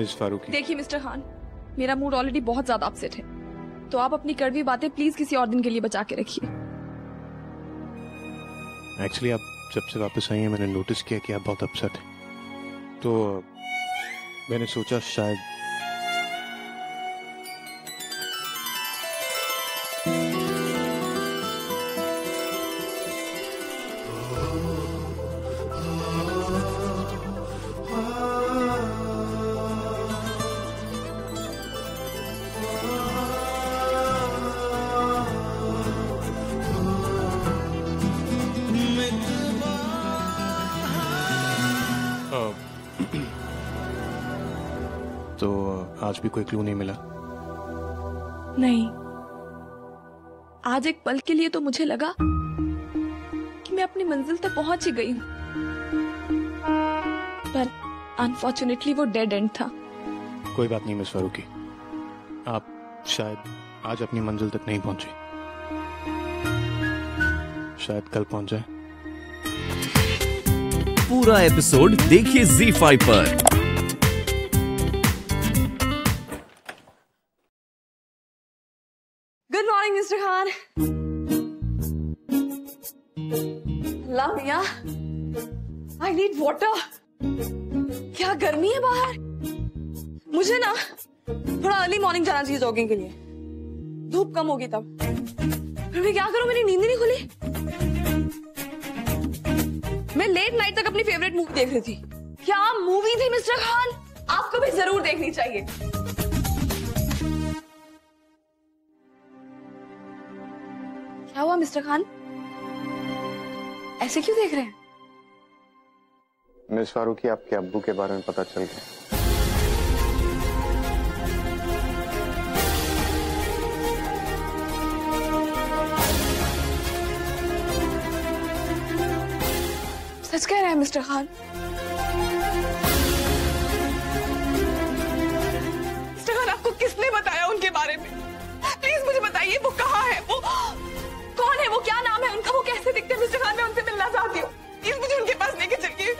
Miss Farooqui. देखिए mister Khan मेरा mood already बहुत ज़्यादा अपसेट है। तो आप अपनी कड़वी बातें प्लीज़ किसी और दिन के लिए बचा के रखिए। एक्चुअली आप जब से वापस आई हैं मैंने नोटिस किया कि आप बहुत अपसेट हैं। तो मैंने सोचा शायद तो आज भी कोई क्लू नहीं मिला? नहीं। आज एक पल के लिए तो मुझे लगा कि मैं अपनी मंजिल तक पहुँच ही गई हूँ। पर अनफॉर्चुनेटली वो डेड एंड था। कोई बात नहीं मिस फारूकी। आप शायद आज अपनी मंजिल तक नहीं पहुँचे। शायद कल पहुँच जाए। पूरा एपिसोड देखिए Z5 पर। गुड मॉर्निंग मिस्टर खान ला मिया आई नीड वाटर क्या गर्मी है बाहर? मुझे ना थोड़ा अर्ली मॉर्निंग जाना चाहिए जॉगिंग के लिए। धूप कम होगी तब। फिर मैं क्या करूँ? मेरी नींद नहीं खुली। मैं लेट नाइट तक अपनी फेवरेट मूवी देख रही थी। क्या मूवी थी मिस्टर खान? आपको भी ज़रूर देखनी चाहिए। क्या हुआ मिस्टर खान? ऐसे क्यों देख रहे हैं? मिस फारूकी, आपके अब्बू के बारे में पता चल गया। सच कह रहे हैं मिस्टर खान। मिस्टर खान आपको किसने बताया उनके बारे में? प्लीज़ मुझे बताइए वो कहाँ है? वो कौन है? वो क्या नाम है? उनका वो कैसे दिखते हैं? मिस्टर खान मैं उनसे मिलना चाहती हूँ। प्लीज़ मुझे उनके पास लेके चलिए।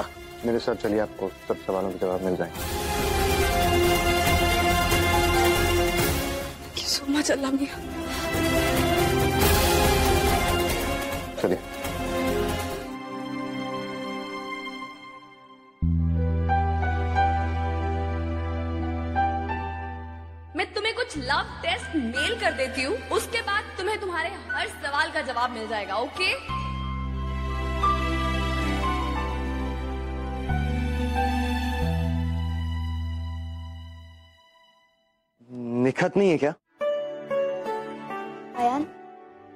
आप मेरे साथ चलिए आपको सब सवालों के जवाब मिल जाएँगे। सो मच अल्लाह मियाँ। चलिए। लव टेस्ट मेल कर देती हूँ। उसके बाद तुम्हें तुम्हारे हर सवाल का जवाब मिल जाएगा ओके निखत नहीं है क्या? आयान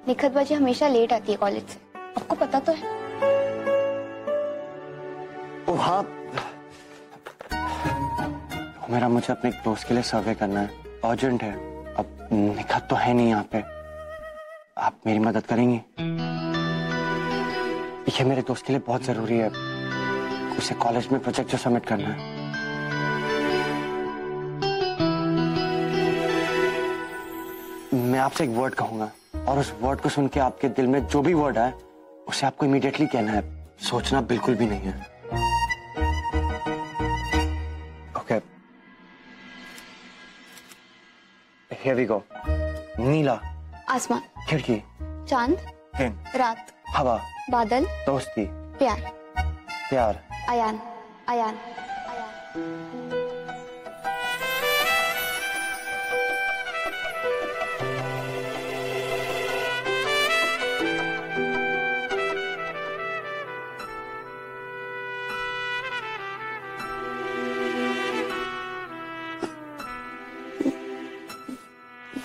निखत बाजी हमेशा लेट आती है कॉलेज से। आपको पता तो है। ओ हाँ। मेरा मुझे अपने दोस्त के लिए सर्वे करना है। अर्जेंट है। अब निखत तो है नहीं यहाँ पे। आप मेरी मदद करेंगी? ये मेरे दोस्त के लिए बहुत ज़रूरी है। उसे कॉलेज में प्रोजेक्ट जो सबमिट करना है। मैं आपसे एक वर्ड कहूँगा। और उस वर्ड को सुन के आपके दिल में जो भी वर्ड आए, उसे आपको इमीडिएटली कहना है। सोचना बिल्कुल भी नहीं है। Here we go. नीला आसमान. खिड़की. चाँद. दिन रात. हवा. बादल. दोस्ती. प्यार. प्यार. आयान आयान आयान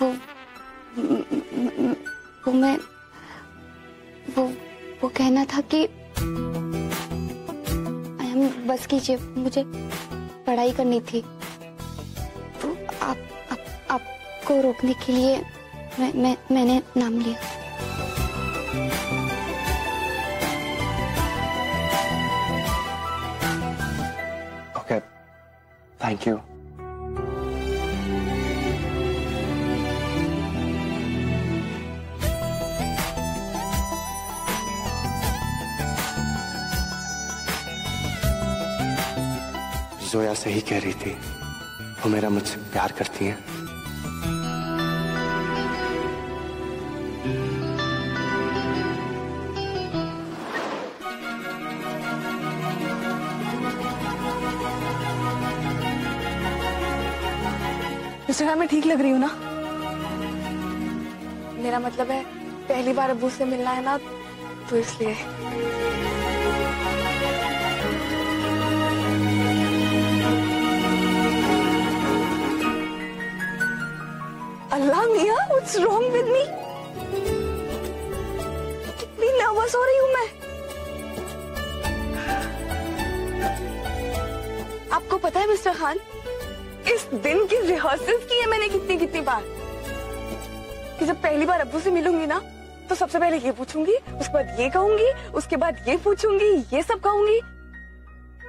वो वो मैं वो वो कहना था कि आयान बस कीजिए मुझे पढ़ाई करनी थी। तो आप, आप आपको रोकने के लिए मैं मैं मैंने नाम लिया। ओके थैंक यू सही कह रही थी। वो मेरा मुझसे प्यार करती हैं। मैं ठीक लग रही हूँ ना? मेरा मतलब है, पहली बार अबू से मिलना है ना तो इसलिए। अल्लाह मियाँ व्हाट्स रॉन्ग विद मी कितनी नर्वस हो रही हूँ मैं आपको पता है, मिस्टर खान, इस दिन की रिहर्सल्स की है मैंने कितनी कितनी बार? कि जब पहली बार अब्बू से मिलूँगी ना तो सबसे पहले ये पूछूँगी, उसके बाद ये कहूँगी, उसके बाद ये पूछूँगी, ये सब कहूँगी।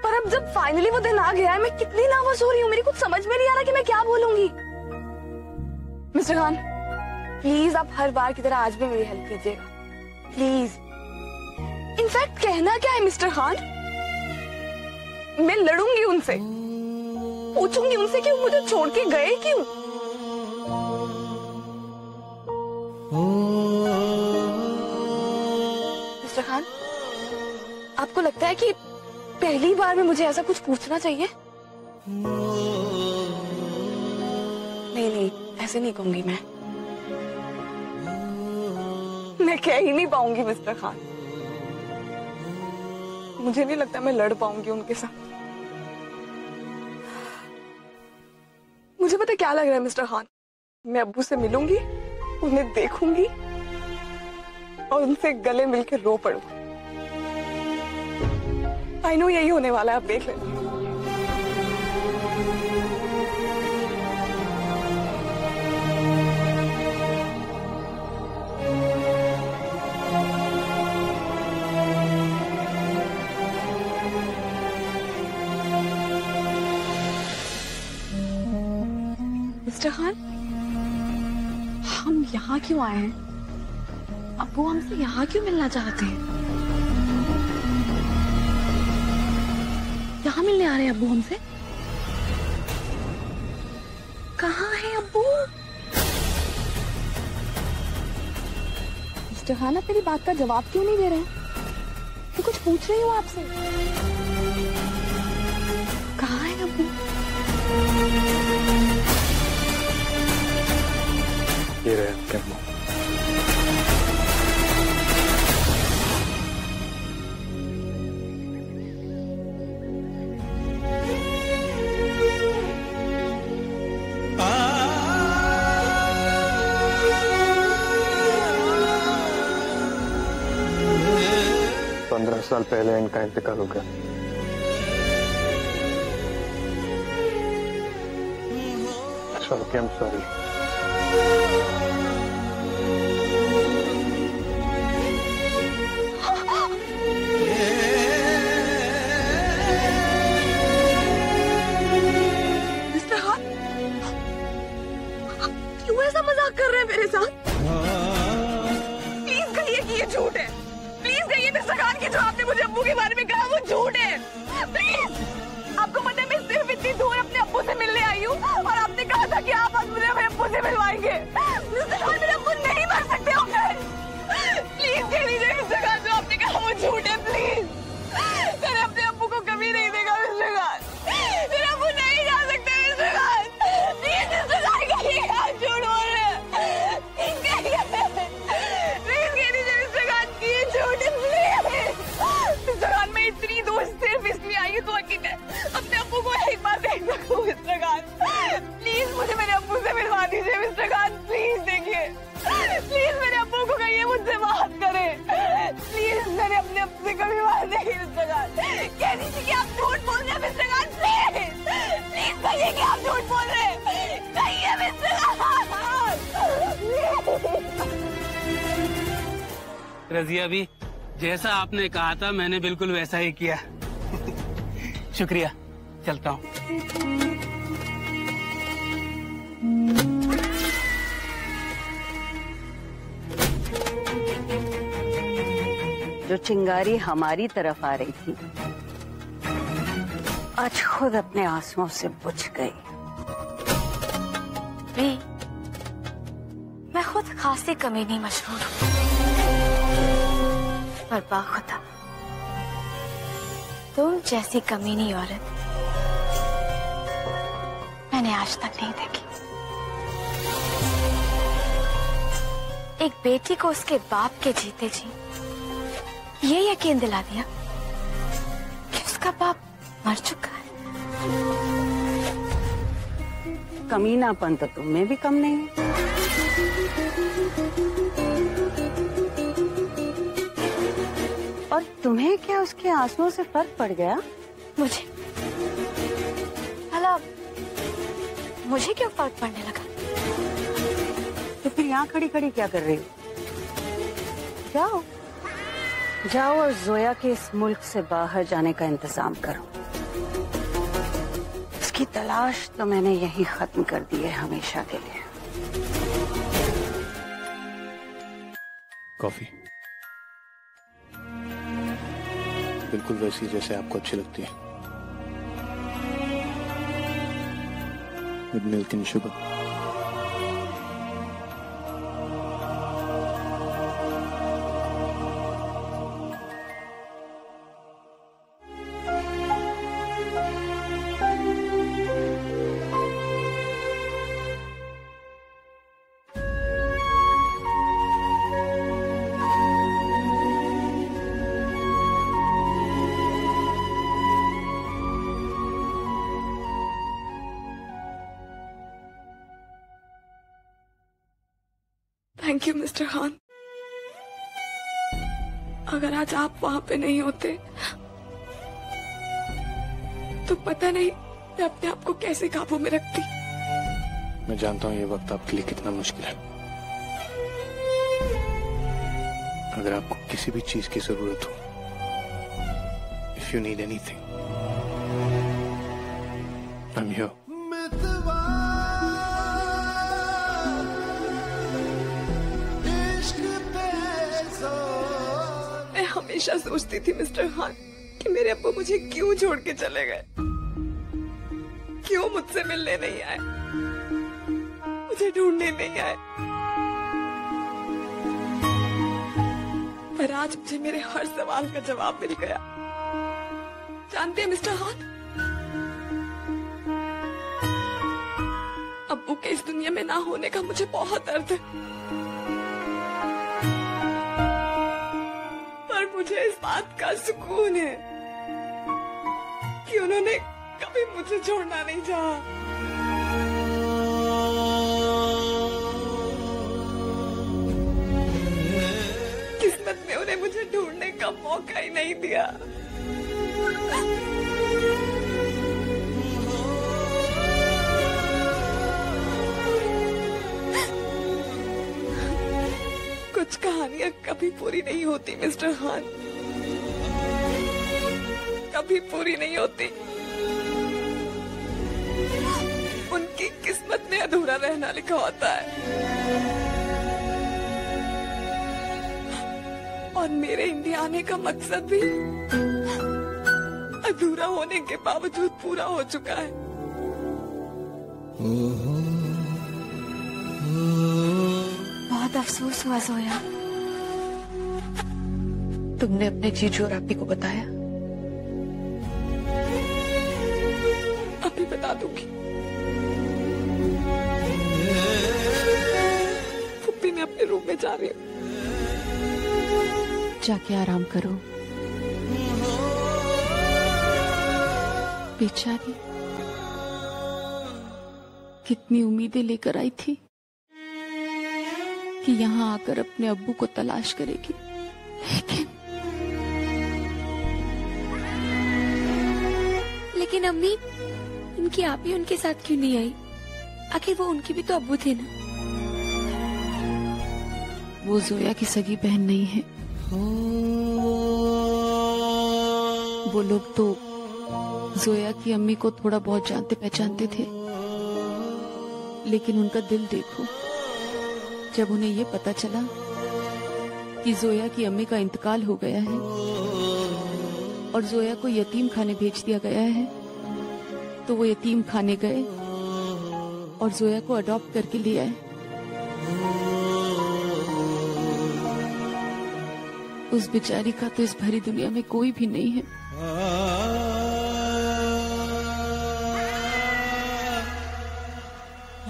पर अब जब फाइनली वो दिन आ गया है, मैं कितनी नर्वस हो रही हूँ, मेरी कुछ समझ में नहीं आ रहा कि मैं क्या बोलूँगी। मिस्टर खान प्लीज़ आप हर बार की तरह आज भी मेरी हेल्प कीजिएगा। प्लीज़ इनफैक्ट कहना क्या है, मिस्टर खान? मैं लड़ूँगी उनसे। पूछूँगी उनसे कि मुझे छोड़ के गए क्यों? मिस्टर खान, आपको लगता है कि पहली बार में मुझे ऐसा कुछ पूछना चाहिए? नहीं नहीं। ऐसे नहीं कहूँगी मैं। मैं कह ही नहीं पाऊँगी मिस्टर खान। मुझे नहीं लगता मैं लड़ पाऊँगी उनके साथ। मुझे पता क्या लग रहा है मिस्टर खान? मैं अबू से मिलूँगी, उन्हें देखूँगी, और उनसे गले मिलकर रो पड़ूँगी। आई नो यही होने वाला है, आप देख लेना। मिस्टर खान हम यहाँ क्यों आए हैं? अब्बू हमसे यहाँ क्यों मिलना चाहते हैं? यहाँ मिलने आ रहे हैं अब्बू हमसे? कहाँ है अब्बू मिस्टर खान आप मेरी बात का जवाब क्यों नहीं दे रहे हैं? कुछ पूछ रही हूँ आपसे। कहाँ है अब्बू ये रहे अम्मा पंद्रह साल पहले इनका इंतकाल हो गया। एम सॉरी कर रहे हैं मेरे साथ? प्लीज़ कहिए कि ये झूठ है। प्लीज़ कहिए मिस्टर खान की जो आपने मुझे अब्बू के बारे में कहा, वो झूठ है। प्लीज़ आपको पता है, मैं सिर्फ़ इतनी दूर अपने अब्बू से मिलने आई हूँ और आपने कहा था कि आप आज मुझे अपने अब्बू से मिलवाएँगे। कि आप झूठ बोल रहे हैं? कहिए मिस्टर रजिया भी जैसा आपने कहा था मैंने बिल्कुल वैसा ही किया। शुक्रिया चलता हूँ। जो चिंगारी हमारी तरफ़ आ रही थी आज खुद अपने आंसुओं से बुझ गई। मैं मैं खुद खासी कमी नहीं मशहूर हूँ। पर बाखुदा, तुम जैसी कमीनी औरत मैंने आज तक नहीं देखी। एक बेटी को उसके बाप के जीते जी ये यकीन दिला दिया कि उसका बाप मर चुका। कमीनापन तो तुम में भी कम नहीं। है और तुम्हें क्या उसके आंसुओं से फ़र्क पड़ गया? मुझे। भला मुझे क्यों फ़र्क पड़ने लगा? तो फिर यहाँ खड़ी खड़ी क्या कर रही हो? जाओ। जाओ और जोया के इस मुल्क से बाहर जाने का इंतज़ाम करो। उसकी तलाश तो मैंने यही खत्म कर दी है हमेशा के लिए। कॉफ़ी। बिल्कुल वैसी जैसे आपको अच्छी लगती है। With milk and sugar thank you, mister Khan अगर आज आप वहाँ पे नहीं होते तो पता नहीं मैं अपने आप को कैसे काबू में रखती। मैं जानता हूँ ये वक्त आपके लिए कितना मुश्किल है। अगर आपको किसी भी चीज़ की ज़रूरत हो if you need anything I am here हमेशा सोचती थी, मिस्टर खान कि मेरे अब्बू मुझे क्यों छोड़ के चले गए? क्यों मुझसे मिलने नहीं आए? मुझे ढूँढने नहीं आए। पर आज मुझे मेरे हर सवाल का जवाब मिल गया। जानते हैं, मिस्टर खान अब्बू के इस दुनिया में ना होने का मुझे बहुत दर्द है। मुझे इस बात का सुकून है कि उन्होंने कभी मुझे छोड़ना नहीं चाहा। किस्मत ने उन्हें मुझे ढूँढने का मौका ही नहीं दिया। कुछ कहानियाँ कभी पूरी नहीं होती, मिस्टर खान कभी पूरी नहीं होती। उनकी किस्मत में अधूरा रहना लिखा होता है। और मेरे इंडिया आने का मकसद भी अधूरा होने के बावजूद पूरा हो चुका है। बहुत अफसोस हुआ जोया तुमने अपने जीजू और आपी को बताया? अभी बता दूँगी। फुप्पी मैं अपने रूम में जा रही हूँ। जाके आराम करो। बेचारी कितनी उम्मीदें लेकर आई थी। कि यहाँ आकर अपने अब्बू को तलाश करेगी। लेकिन लेकिन अम्मी उनकी आप ही उनके साथ क्यों नहीं आई? आखिर वो उनके भी तो अब्बू थे ना। वो जोया की सगी बहन नहीं है। वो लोग तो जोया की अम्मी को थोड़ा बहुत जानते पहचानते थे। लेकिन उनका दिल देखो। जब उन्हें ये पता चला कि जोया की अम्मी का इंतकाल हो गया है और जोया को यतीम खाने भेज दिया गया है तो वो यतीम खाने गए और जोया को अडॉप्ट करके ले आए। उस बेचारी का तो इस भरी दुनिया में कोई भी नहीं है।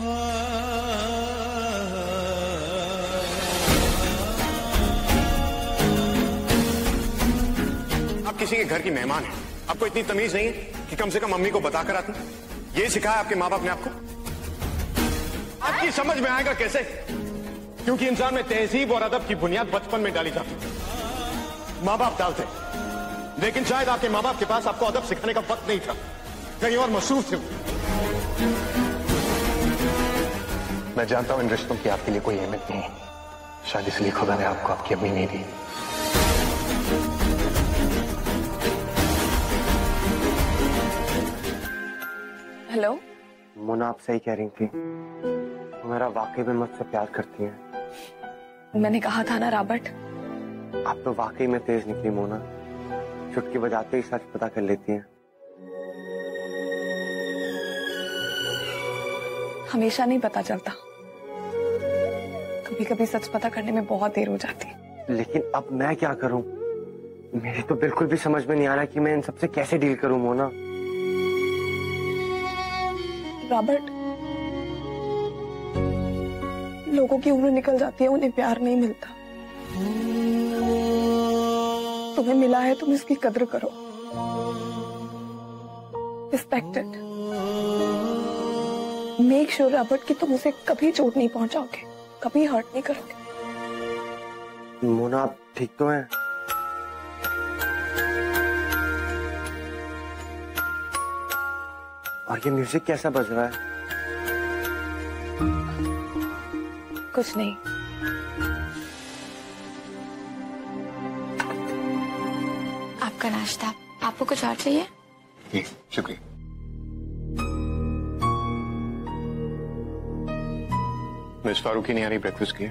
आप किसी के घर की मेहमान है। आपको इतनी तमीज नहीं है कि कम से कम मम्मी को बताकर आती? ये सिखाया आपके माँ बाप ने आपको? आपकी समझ में आएगा कैसे? क्योंकि इंसान में तहजीब और अदब की बुनियाद बचपन में डाली जाती। माँ बाप डालते लेकिन शायद आपके माँ बाप के पास आपको अदब सिखाने का वक्त नहीं था। कहीं और मसरूफ थे मैं जानता हूँ इन रिश्तों की आपके लिए कोई अहमियत नहीं शायद इसलिए खुदा ने आपको आपकी अम्मी नहीं दी। हेलो। मोना आप सही कह रही थी। मेरा वाकई में मुझसे प्यार करती हैं। मैंने कहा था ना रॉबर्ट। आप तो वाकई में तेज निकली मोना चुटकी बजाते ही सच पता कर लेती हैं। हमेशा नहीं पता चलता। कभी कभी सच पता करने में बहुत देर हो जाती है। लेकिन अब मैं क्या करूँ? मेरी तो बिल्कुल भी समझ में नहीं आ रहा कि मैं इन सबसे कैसे डील करूँ मोना रॉबर्ट। लोगों की उम्र निकल जाती है, उन्हें प्यार नहीं मिलता। तुम्हें मिला है, तुम इसकी कद्र करो। रिस्पेक्टेड मेक श्योर रॉबर्ट, कि तुम उसे कभी चोट नहीं पहुंचाओगे, कभी हर्ट नहीं करोगे। मोना, आप ठीक तो हैं? और ये म्यूज़िक कैसा बज रहा है? कुछ नहीं। आपका नाश्ता। आपको कुछ और चाहिए? जी शुक्रिया। मिस फारूकी नहीं आ रही ब्रेकफास्ट की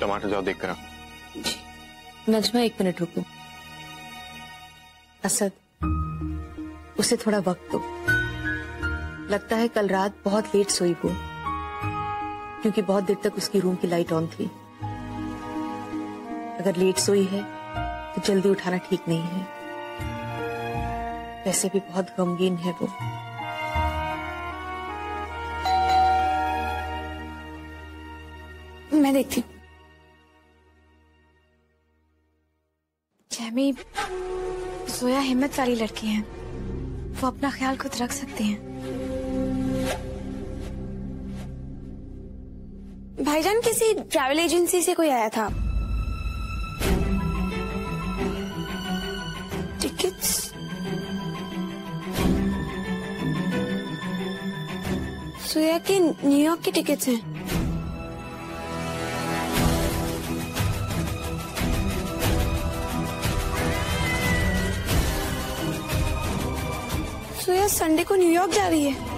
टमाटर जाओ देख कर आओ। नजमा एक मिनट रुको। असद, उसे थोड़ा वक्त दो। लगता है कल रात बहुत लेट सोई वो क्योंकि बहुत देर तक उसकी रूम की लाइट ऑन थी। अगर लेट सोई है तो जल्दी उठाना ठीक नहीं है। वैसे भी बहुत गमगीन है वो। मैं देखती हूँ। जोया हिम्मत वाली लड़की है। वो अपना ख्याल खुद रख सकती है। भाईजान, किसी ट्रैवल एजेंसी से कोई आया था? टिकट्स सोया के न्यूयॉर्क की टिकट्स हैं। सोया संडे को न्यूयॉर्क जा रही है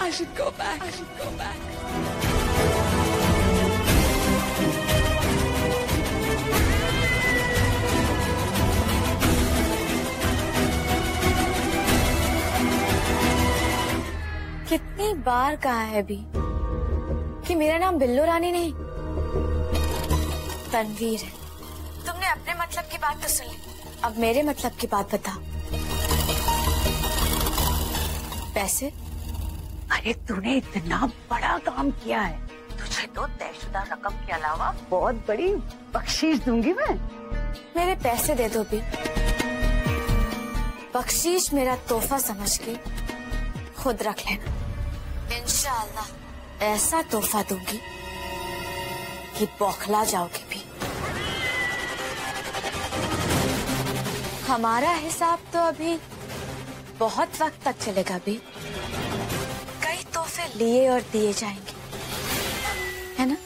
I should go back. I should go back. कितनी बार कहा है अभी कि मेरा नाम बिल्लो रानी नहीं तनवीर है तुमने अपने मतलब की बात तो सुन ली अब मेरे मतलब की बात बता। पैसे? अरे तूने इतना बड़ा काम किया है। तुझे तो तयशुदा रकम के अलावा बहुत बड़ी बख्शीश दूँगी मैं। मेरे पैसे दे दो भी। बख्शीश मेरा तोहफा समझ के खुद रख लेना। इंशाअल्लाह ऐसा तोहफा दूँगी कि बौखला जाओगे। हमारा हिसाब तो अभी बहुत वक्त तक चलेगा भी कई तोहफे लिए और दिए जाएँगे। है ना?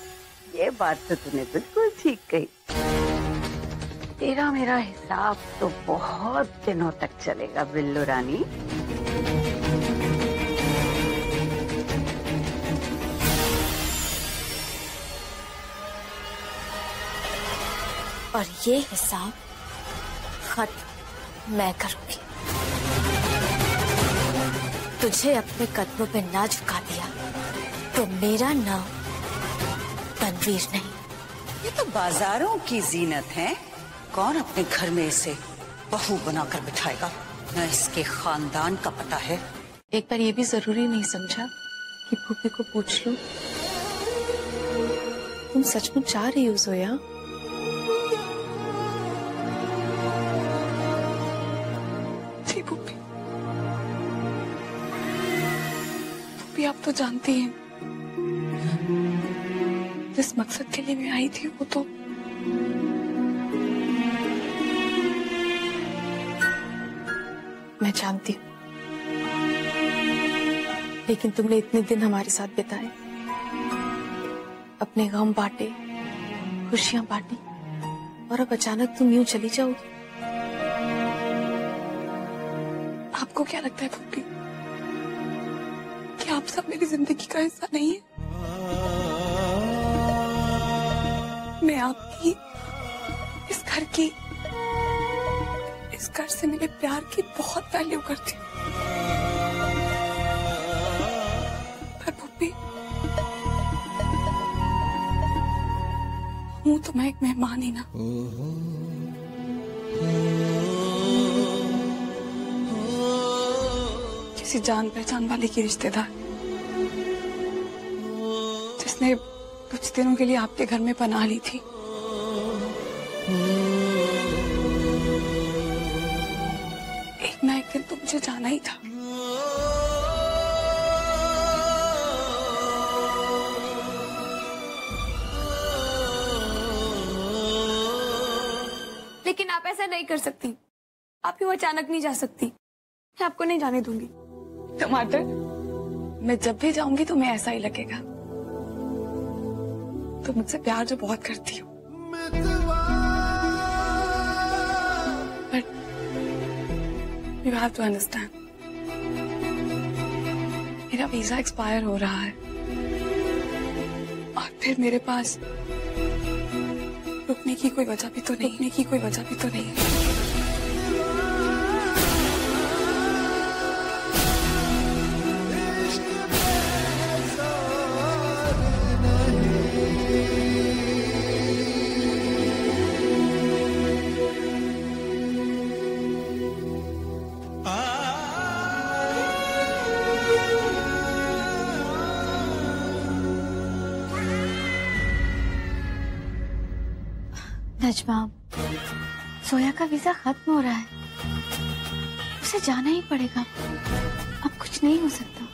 ये बात तो तूने बिल्कुल ठीक कही। तेरा मेरा हिसाब तो बहुत दिनों तक चलेगा बिल्लू रानी। और ये हिसाब खत्म। मैं करूँगी। तुझे अपने कदमों पे ना झुका दिया तो मेरा नाम तनवीर नहीं। ये तो बाजारों की जीनत है। कौन अपने घर में इसे बहू बनाकर बिठाएगा? न इसके खानदान का पता है। एक बार ये भी ज़रूरी नहीं समझा कि फूफी को पूछ लो। तुम सचमुच चाह रही हो जोया? तो जानती हैं। जिस मकसद के लिए मैं आई थी, वो तो मैं जानती हूँ। लेकिन तुमने इतने दिन हमारे साथ बिताए। अपने गम बांटे, खुशियाँ बांटी, और अब अचानक तुम यूँ चली जाओगी। आपको क्या लगता है पुप्पी कि आप सब मेरी ज़िंदगी का हिस्सा नहीं है। मैं आपकी इस घर की, इस घर से मेरे प्यार की बहुत वैल्यू करती हूँ। हूँ तो मैं एक मेहमान ही ना। किसी जान पहचान वाले की रिश्तेदार। जिसने कुछ दिनों के लिए आपके घर में पनाह ली थी। एक ना एक दिन तो मुझे जाना ही था। लेकिन आप ऐसा नहीं कर सकती। आप यूँ अचानक नहीं जा सकती। मैं आपको नहीं जाने दूँगी। टमाटर, मैं जब भी जाऊँगी तो मैं ऐसा ही लगेगा। तो मुझसे प्यार जो बहुत करती हो। But you have to understand मेरा वीज़ा एक्सपायर हो रहा है। और फिर मेरे पास रुकने की कोई वजह भी तो नहीं। रुकने की कोई वजह भी तो नहीं का वीज़ा खत्म हो रहा है। उसे जाना ही पड़ेगा। अब कुछ नहीं हो सकता।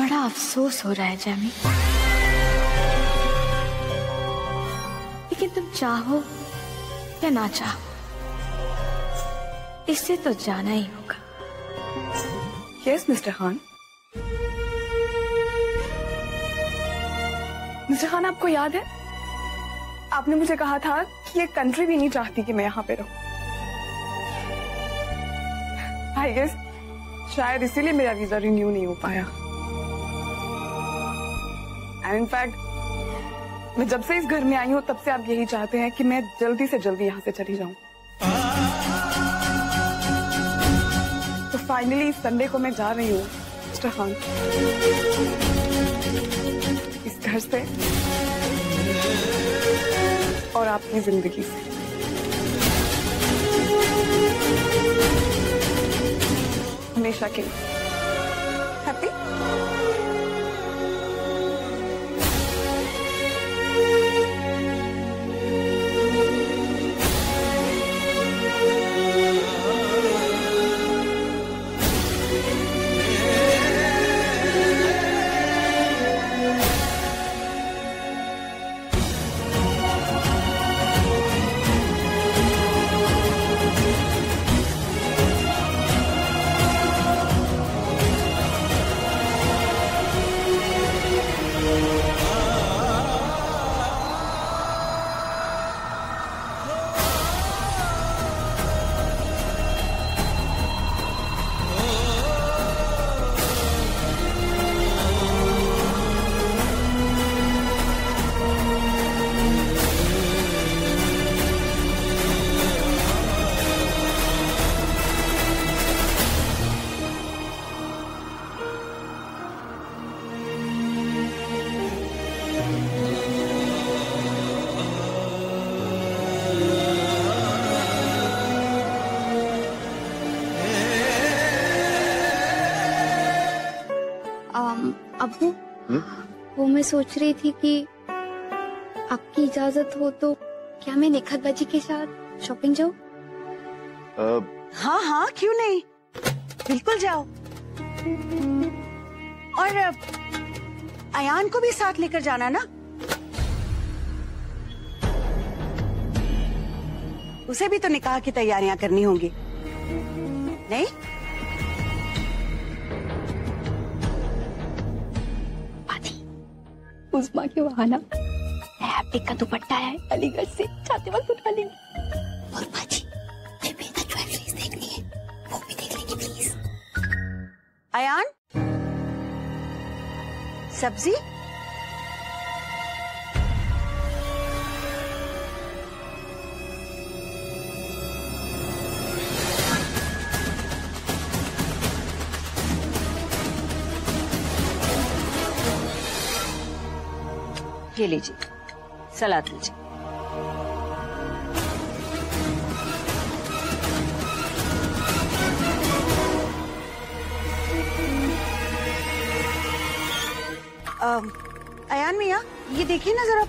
बड़ा अफसोस हो रहा है, जैमी। लेकिन तुम चाहो या ना चाहो इससे तो जाना ही होगा। Yes mister Khan mister Khan, आपको याद है? आपने मुझे कहा था कि ये कंट्री भी नहीं चाहती कि मैं यहाँ पे रहूँ। आई गेस शायद इसीलिए मेरा वीज़ा रिन्यू नहीं हो पाया। एंड इनफैक्ट मैं जब से इस घर में आई हूँ, तब से आप यही चाहते हैं कि मैं जल्दी से जल्दी यहाँ से चली जाऊँ। तो फाइनली संडे को मैं जा रही हूँ, मिस्टर खान। घर से और आपकी ज़िंदगी से। हमेशा के लिए। हैप्पी अब्बू हम्म? वो मैं सोच रही थी कि आपकी इजाज़त हो तो क्या मैं निखत बाजी के साथ शॉपिंग जाऊँ? हाँ हाँ क्यों नहीं? बिल्कुल जाओ। और अयान को भी साथ लेकर जाना ना? उसे भी तो निकाह की तैयारियाँ करनी होंगी। नहीं? उस माँ के बहाना। हैप्टिक का दुपट्टा है अलीगढ़ से जाते वक्त उठा लेंगे। और बाजी मैं बेटा ज्वेलरीज देखनी है। वो भी देख लेंगे प्लीज़ अयान? सब्ज़ी? ये लीजिए। सलाद लीजिए। अयान मिया, ये देखिए ना जरा,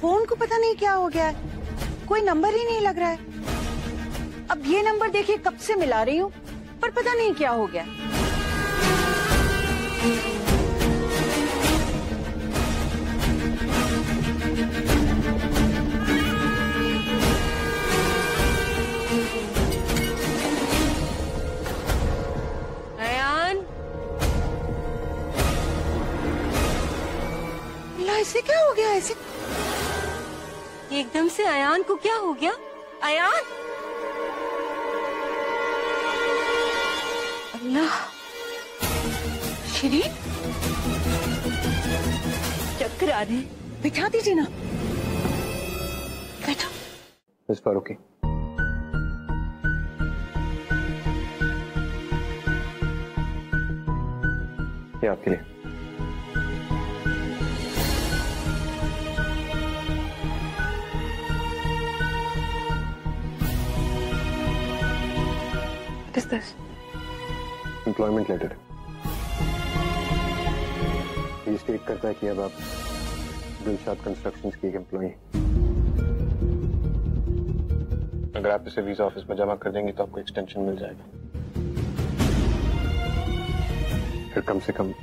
फ़ोन को पता नहीं क्या हो गया है। कोई नंबर ही नहीं लग रहा है। अब ये नंबर देखिए कब से मिला रही हूँ, पर पता नहीं क्या हो गया इसे क्या हो गया? ऐसे एकदम से अयान को क्या हो गया? अयान! अल्लाह। श्री चक्कर आ रहे बिठा दीजिए ना। बैठो। मिस फारूकी ये आपके लिए। This? एम्प्लॉयमेंट लेटर ये स्टेट करता है कि अब आप दिलशाद कंस्ट्रक्शन की एक एम्प्लॉय अगर आप इसे वीज़ा ऑफ़िस में जमा कर देंगे तो आपको एक्सटेंशन मिल जाएगा फिर कम से कम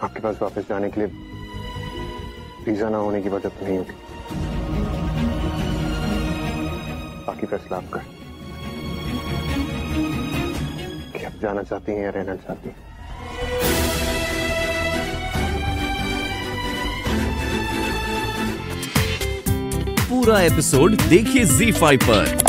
आपके पास वापस जाने के लिए वीज़ा ना होने की वजह नहीं होगी बाकी फैसला आपका कि आप जाना चाहती हैं या रहना चाहती हैं। पूरा एपिसोड देखिए जी फाइव पर।